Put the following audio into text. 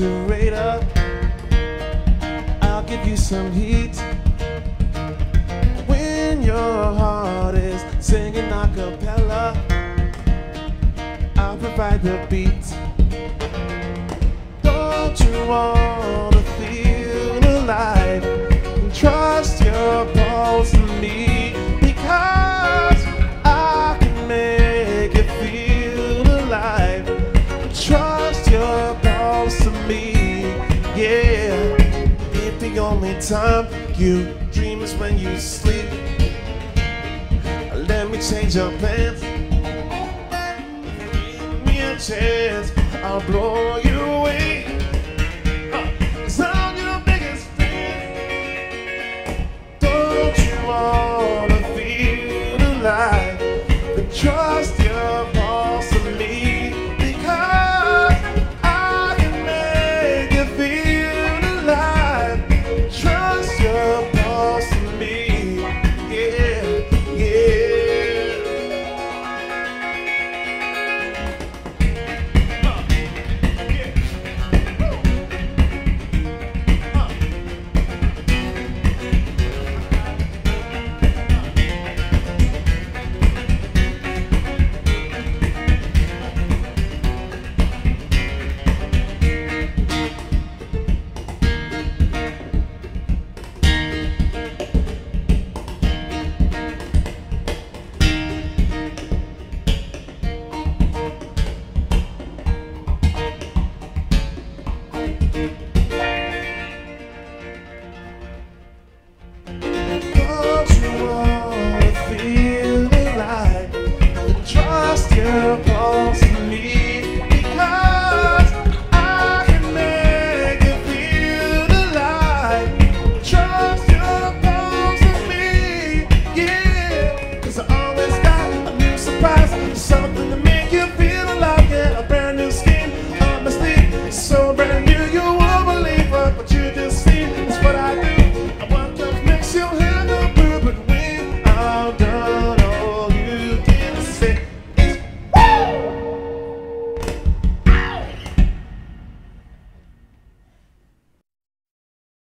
refrigerator. I'll give you some heat when your heart is singing a cappella. I'll provide the beat. Don't you wanna the only time you dream is when you sleep, let me change your plans. Give me a chance, I'll blow you away. I'm your biggest fan. Don't you wanna feel alive? Trust your